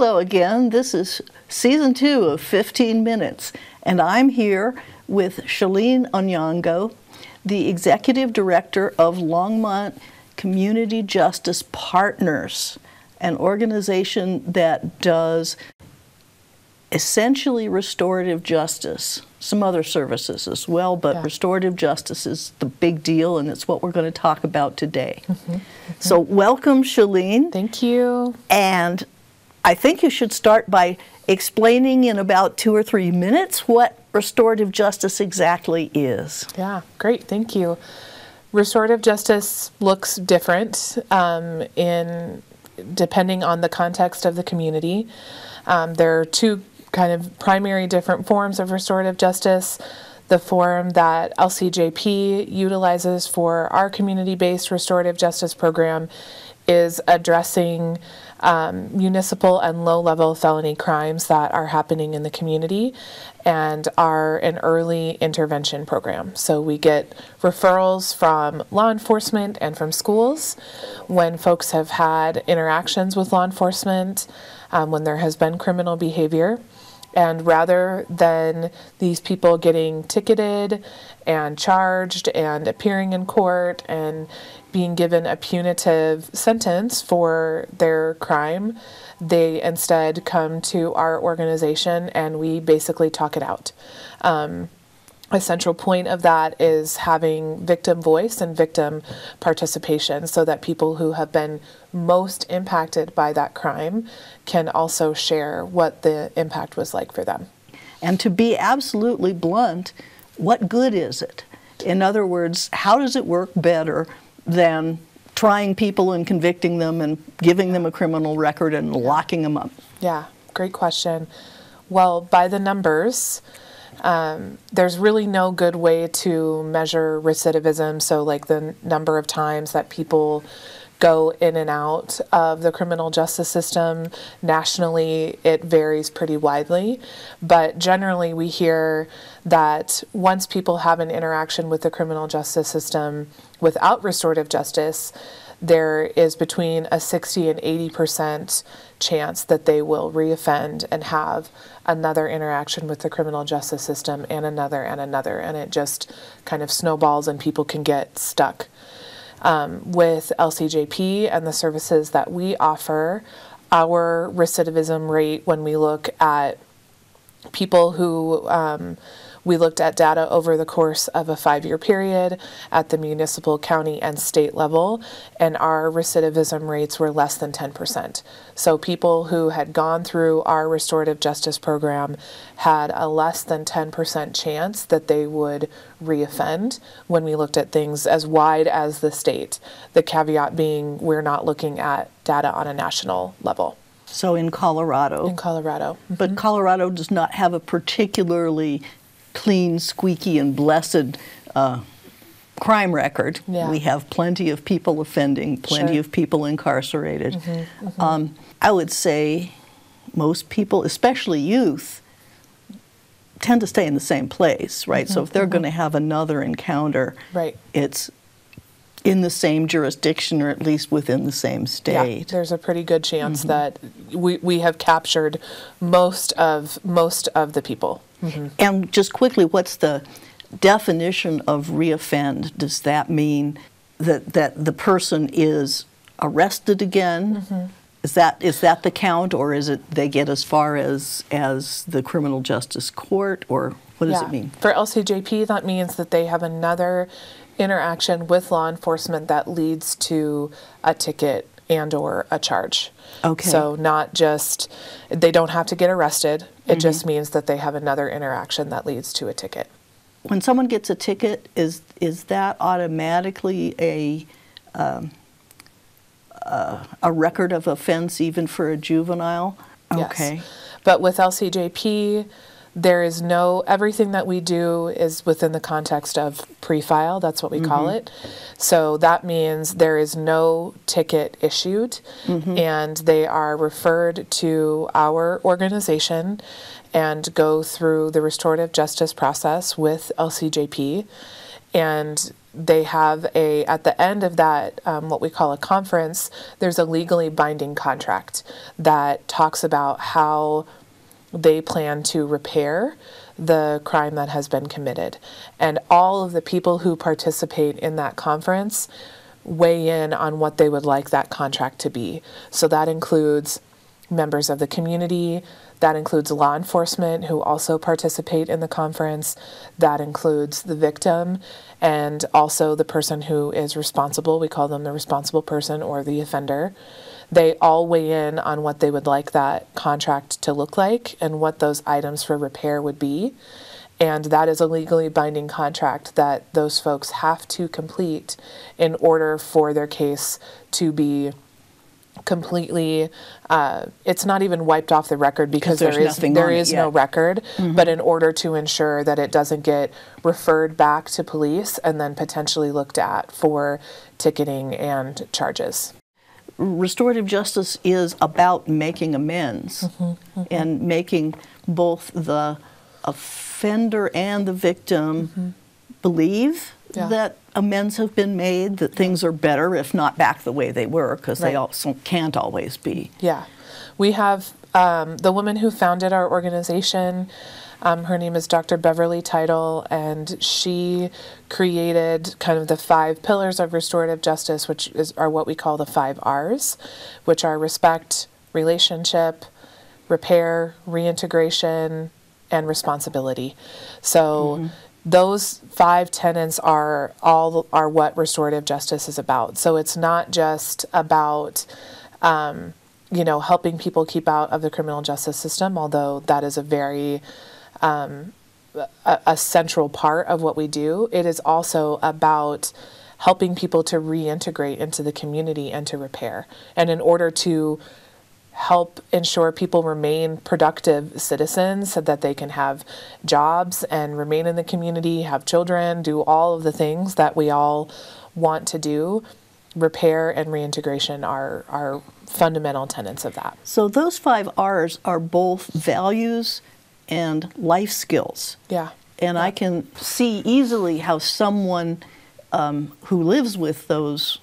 Hello again. This is season two of 15 Minutes, and I'm here with Shalene Onyango, the executive director of Longmont Community Justice Partners, an organization that does essentially restorative justice, some other services as well, but yeah. restorative justice is the big deal, and it's what we're going to talk about today. Mm-hmm, mm-hmm. So, welcome, Shalene. Thank you. And I think you should start by explaining in about two or three minutes what restorative justice exactly is. Yeah, great, thank you. Restorative justice looks different um, in depending on the context of the community. Um, there are two kind of primary different forms of restorative justice. The form that LCJP utilizes for our community based restorative justice program is addressing um, municipal and low level felony crimes that are happening in the community and are an early intervention program. So we get referrals from law enforcement and from schools when folks have had interactions with law enforcement, um, when there has been criminal behavior. And rather than these people getting ticketed and charged and appearing in court and being given a punitive sentence for their crime, they instead come to our organization and we basically talk it out. Um, a central point of that is having victim voice and victim participation so that people who have been most impacted by that crime can also share what the impact was like for them. And to be absolutely blunt, what good is it? In other words, how does it work better than trying people and convicting them and giving them a criminal record and locking them up? Yeah, great question. Well, by the numbers, um, there's really no good way to measure recidivism. So, like the number of times that people go in and out of the criminal justice system nationally, it varies pretty widely. But generally, we hear that once people have an interaction with the criminal justice system without restorative justice, there is between a 60 and 80 percent chance that they will reoffend and have another interaction with the criminal justice system and another and another, and it just kind of snowballs and people can get stuck. Um, with LCJP and the services that we offer, our recidivism rate when we look at people who um, we looked at data over the course of a five year period at the municipal, county, and state level, and our recidivism rates were less than 10%. So people who had gone through our restorative justice program had a less than 10% chance that they would reoffend when we looked at things as wide as the state. The caveat being we're not looking at data on a national level. So in Colorado. In Colorado. But mm-hmm. Colorado does not have a particularly clean, squeaky, and blessed uh, crime record. Yeah. We have plenty of people offending, plenty sure. of people incarcerated. Mm-hmm, mm-hmm. Um, I would say most people, especially youth, tend to stay in the same place, right? Mm-hmm, so if they're mm-hmm. going to have another encounter, right. it's in the same jurisdiction or at least within the same state. Yeah, there's a pretty good chance mm-hmm. that we, we have captured most of most of the people. Mm-hmm. And just quickly, what's the definition of reoffend? Does that mean that that the person is arrested again? Mm-hmm. Is that is that the count, or is it they get as far as as the criminal justice court, or what does yeah. it mean? For LCJP, that means that they have another interaction with law enforcement that leads to a ticket and or a charge. Okay. So not just they don't have to get arrested. It mm-hmm. just means that they have another interaction that leads to a ticket. When someone gets a ticket, is is that automatically a um, uh, a record of offense even for a juvenile? Okay. Yes. But with LCJP, there is no everything that we do is within the context of pre-file that's what we mm-hmm. call it so that means there is no ticket issued mm-hmm. and they are referred to our organization and go through the restorative justice process with lcjp and they have a at the end of that um, what we call a conference there's a legally binding contract that talks about how they plan to repair the crime that has been committed and all of the people who participate in that conference weigh in on what they would like that contract to be so that includes members of the community that includes law enforcement who also participate in the conference. That includes the victim and also the person who is responsible. We call them the responsible person or the offender. They all weigh in on what they would like that contract to look like and what those items for repair would be. And that is a legally binding contract that those folks have to complete in order for their case to be completely uh, it's not even wiped off the record because there is there is no record mm-hmm. but in order to ensure that it doesn't get referred back to police and then potentially looked at for ticketing and charges restorative justice is about making amends mm-hmm, mm-hmm. and making both the offender and the victim mm-hmm. believe yeah. that amends have been made, that things are better, if not back the way they were, because right. they also can't always be. Yeah. We have um, the woman who founded our organization. Um, her name is Dr. Beverly Title, and she created kind of the five pillars of restorative justice, which is, are what we call the five R's, which are respect, relationship, repair, reintegration, and responsibility. So. Mm-hmm those five tenets are all are what restorative justice is about. So it's not just about um, you know helping people keep out of the criminal justice system, although that is a very um, a, a central part of what we do. It is also about helping people to reintegrate into the community and to repair. And in order to help ensure people remain productive citizens so that they can have jobs and remain in the community, have children, do all of the things that we all want to do. Repair and reintegration are, are fundamental tenets of that. So, those five R's are both values and life skills. Yeah. And yeah. I can see easily how someone um, who lives with those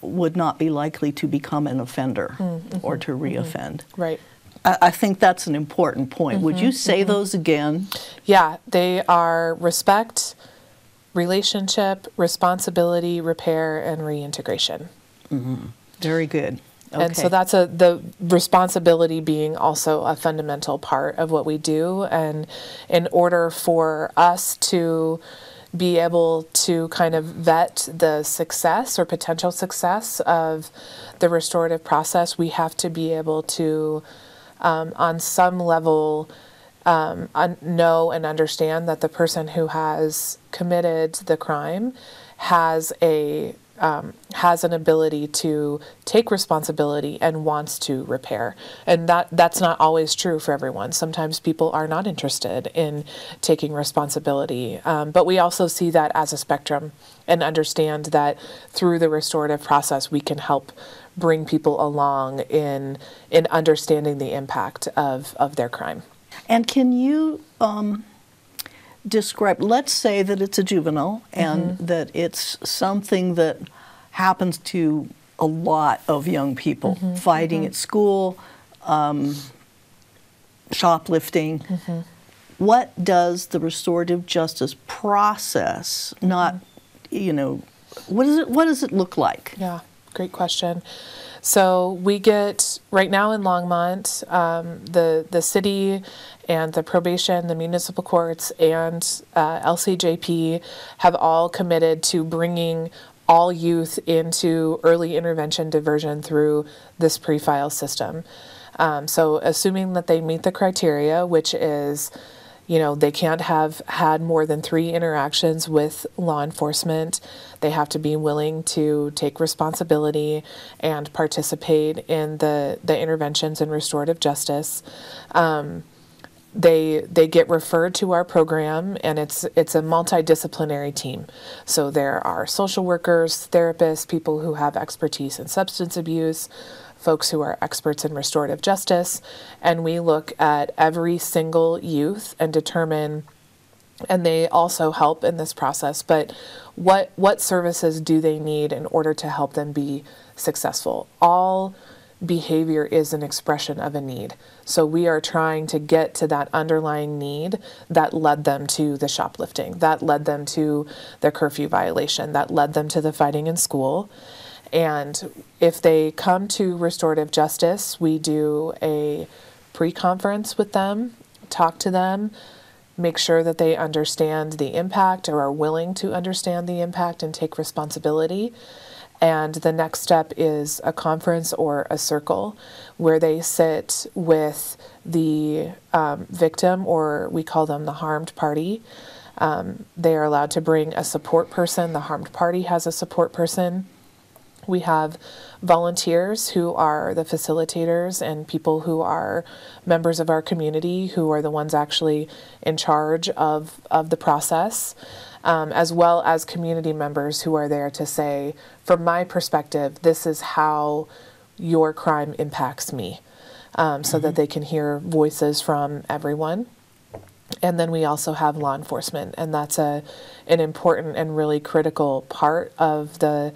would not be likely to become an offender mm-hmm. or to mm-hmm. reoffend. Mm-hmm. Right. I, I, think that's an important point. Mm-hmm. Would you say mm-hmm. those again? Yeah, they are respect, relationship, responsibility, repair, and reintegration. Mm-hmm. Very good. Okay. And so that's a the responsibility being also a fundamental part of what we do and in order for us to be able to kind of vet the success or potential success of the restorative process, we have to be able to, um, on some level, um, un- know and understand that the person who has committed the crime has a um, has an ability to take responsibility and wants to repair. And that that's not always true for everyone. Sometimes people are not interested in taking responsibility. Um, but we also see that as a spectrum and understand that through the restorative process, we can help bring people along in in understanding the impact of, of their crime. And can you um describe, let's say that it's a juvenile and mm-hmm. that it's something that happens to a lot of young people mm-hmm. fighting mm-hmm. at school, um, shoplifting. Mm-hmm. What does the restorative justice process not, you know, what, is it, what does it look like? Yeah, great question. So we get right now in Longmont, um, the the city and the probation, the municipal courts, and uh, LCJP have all committed to bringing all youth into early intervention diversion through this pre-file system. Um, so assuming that they meet the criteria, which is you know, they can't have had more than three interactions with law enforcement. They have to be willing to take responsibility and participate in the, the interventions in restorative justice. Um, they they get referred to our program and it's it's a multidisciplinary team so there are social workers therapists people who have expertise in substance abuse folks who are experts in restorative justice, and we look at every single youth and determine and they also help in this process. But what what services do they need in order to help them be successful? All behavior is an expression of a need. So we are trying to get to that underlying need that led them to the shoplifting, that led them to the curfew violation, that led them to the fighting in school. And if they come to restorative justice, we do a pre conference with them, talk to them, make sure that they understand the impact or are willing to understand the impact and take responsibility. And the next step is a conference or a circle where they sit with the um, victim, or we call them the harmed party. Um, they are allowed to bring a support person. The harmed party has a support person. We have volunteers who are the facilitators and people who are members of our community who are the ones actually in charge of, of the process, um, as well as community members who are there to say, from my perspective, this is how your crime impacts me, um, so mm-hmm. that they can hear voices from everyone. And then we also have law enforcement, and that's a an important and really critical part of the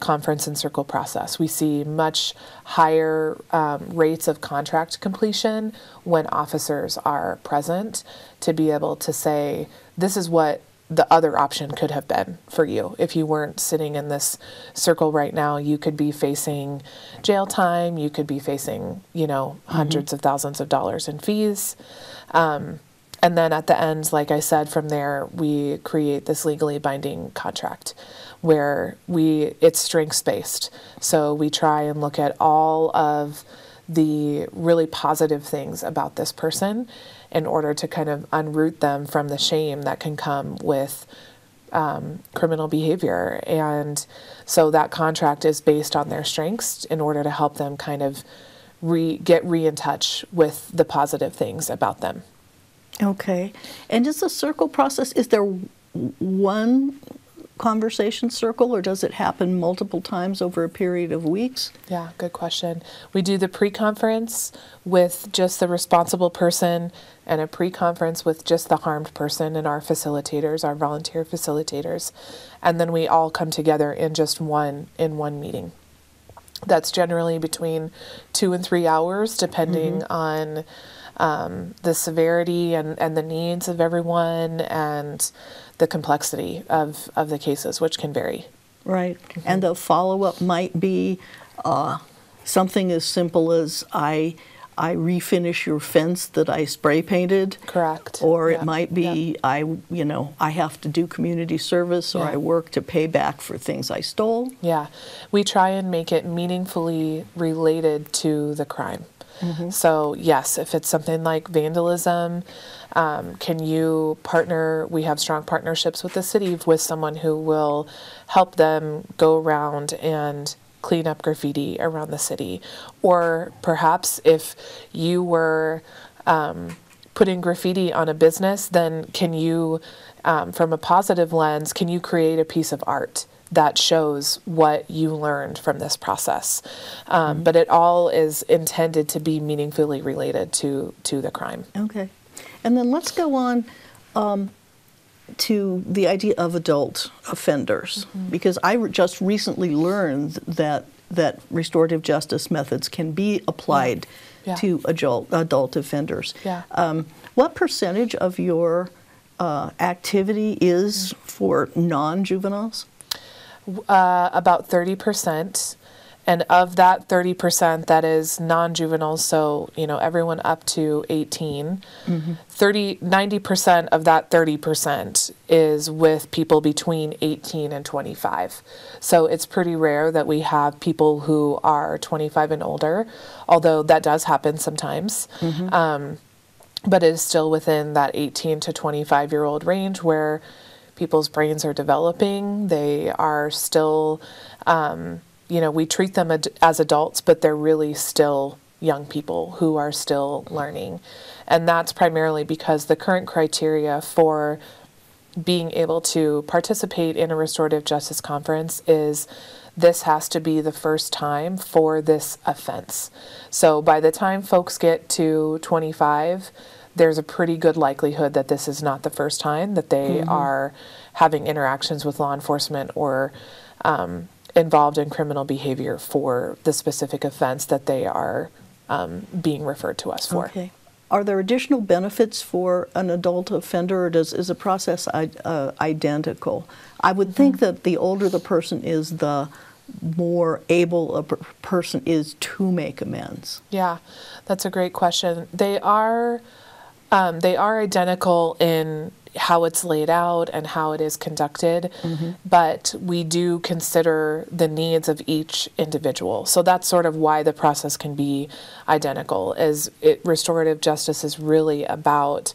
conference and circle process. We see much higher um, rates of contract completion when officers are present to be able to say, this is what the other option could have been for you. If you weren't sitting in this circle right now, you could be facing jail time, you could be facing, you know, 100s mm-hmm. of thousands of dollars in fees. Um, and then at the end, like I said, from there, we create this legally binding contract where we it's strengths based. So we try and look at all of the really positive things about this person in order to kind of unroot them from the shame that can come with um, criminal behavior. And so that contract is based on their strengths in order to help them kind of re- get re in touch with the positive things about them. Okay. And is the circle process, is there one conversation circle or does it happen multiple times over a period of weeks? Yeah, good question. We do the pre conference with just the responsible person and a pre conference with just the harmed person and our facilitators, our volunteer facilitators. And then we all come together in just one in one meeting. That's generally between two and three hours, depending mm-hmm. on um, the severity and, and the needs of everyone and the complexity of, of the cases, which can vary. Right. Mm-hmm. And the follow up might be uh, something as simple as I. I refinish your fence that I spray painted. Correct. Or yeah. it might be yeah. I, you know, I have to do community service or yeah. I work to pay back for things I stole. Yeah. We try and make it meaningfully related to the crime. Mm-hmm. So, yes, if it's something like vandalism, um, can you partner? We have strong partnerships with the city with someone who will help them go around and clean up graffiti around the city. Or perhaps if you were um, putting graffiti on a business, then can you, um, from a positive lens, can you create a piece of art? That shows what you learned from this process. Um, mm-hmm. But it all is intended to be meaningfully related to to the crime. Okay, and then let's go on. Um, to the idea of adult offenders, mm-hmm. because I just recently learned that that restorative justice methods can be applied yeah. Yeah. to adult adult offenders. Yeah. Um, what percentage of your uh, activity is mm-hmm. for non juveniles? Uh, about 30%. And of that 30% that is non juveniles, so, you know, everyone up to 18, mm-hmm. 30, 90% of that 30% is with people between 18 and 25. So it's pretty rare that we have people who are 25 and older, although that does happen sometimes. Mm-hmm. Um, but it is still within that 18 to 25 year old range where people's brains are developing. They are still, um, you know, we treat them ad- as adults, but they're really still young people who are still learning. And that's primarily because the current criteria for being able to participate in a restorative justice conference is this has to be the first time for this offense. So by the time folks get to 25, there's a pretty good likelihood that this is not the first time that they mm-hmm. are having interactions with law enforcement or um, involved in criminal behavior for the specific offense that they are um, being referred to us for. Okay. Are there additional benefits for an adult offender, or does, is the process uh, identical? I would think mm-hmm. that the older the person is, the more able a person is to make amends. Yeah, that's a great question. They are um, they are identical in how it's laid out and how it is conducted, mm-hmm. but we do consider the needs of each individual. So that's sort of why the process can be identical. Is it restorative justice is really about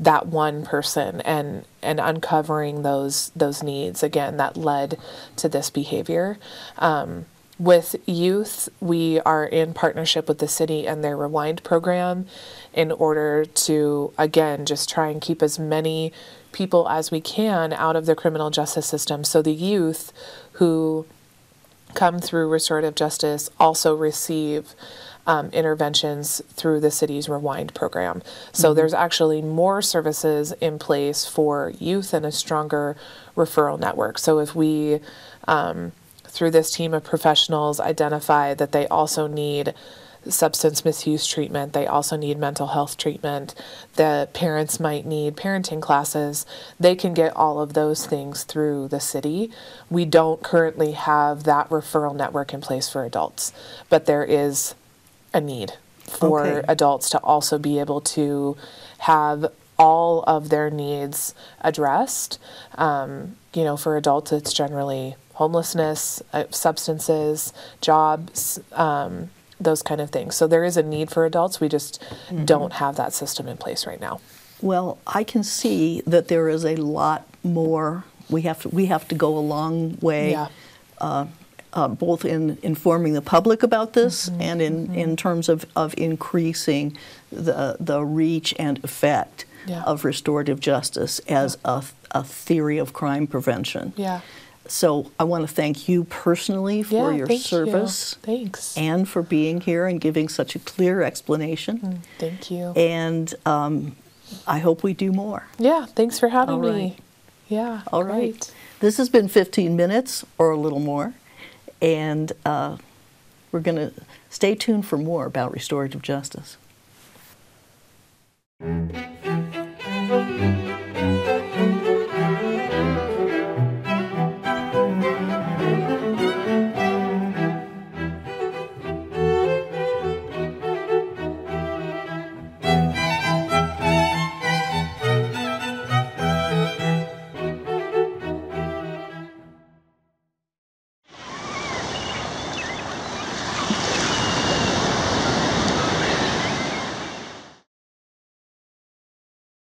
that one person and and uncovering those those needs again that led to this behavior. Um, with youth, we are in partnership with the city and their Rewind program in order to, again, just try and keep as many people as we can out of the criminal justice system. So the youth who come through restorative justice also receive um, interventions through the city's Rewind program. So mm-hmm. there's actually more services in place for youth and a stronger referral network. So if we um, through this team of professionals, identify that they also need substance misuse treatment. They also need mental health treatment. The parents might need parenting classes. They can get all of those things through the city. We don't currently have that referral network in place for adults, but there is a need for okay. adults to also be able to have all of their needs addressed. Um, you know, for adults, it's generally homelessness, uh, substances, jobs, um, those kind of things. So there is a need for adults. We just mm-hmm. don't have that system in place right now. Well, I can see that there is a lot more. We have to, we have to go a long way, yeah. uh, uh, both in informing the public about this mm-hmm. and in, mm-hmm. in terms of, of increasing the, the reach and effect yeah. of restorative justice as yeah. a, a theory of crime prevention. Yeah. So I want to thank you personally for yeah, your service. You. Thanks. And for being here and giving such a clear explanation. Mm, thank you. And um, I hope we do more. Yeah, thanks for having right. me. Yeah. All great. right. This has been 15 minutes or a little more. And uh, we're going to stay tuned for more about restorative justice.